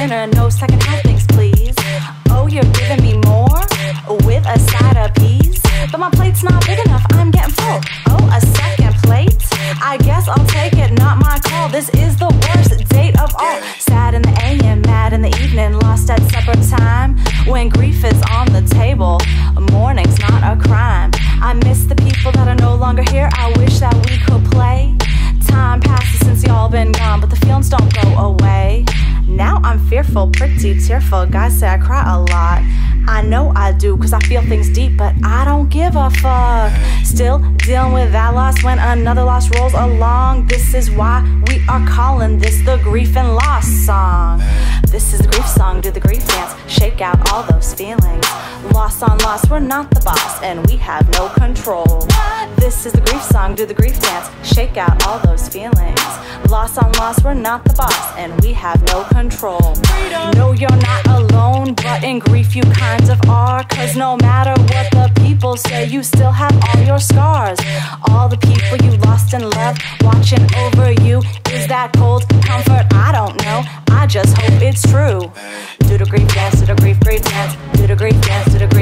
dinner, no second helpings, please. Oh, you're giving me more with a side of peas, but my plate's not big enough. I'm getting full. Oh, a second plate. I guess I'll take it. Not my call. This is the worst date Now fearful, pretty tearful. Guys say I cry a lot. I know I do, cause I feel things deep, but I don't give a fuck. Still dealing with that loss when another loss rolls along. This is why we are calling this the grief and loss song. This is the grief song, do the grief dance, shake out all those feelings. Loss on loss, we're not the boss, and we have no control. This is the grief song, do the grief dance, shake out all those feelings. Loss on loss, we're not the boss, and we have no control. No, you're not alone, but in grief you kind of are. Cause no matter what the people say, you still have all your scars. All the people you lost and loved, watching over you. Is that cold comfort? I don't know. I just hope it's true. Do the grief dance, do the grief, grief dance. Do the grief dance, do the grief,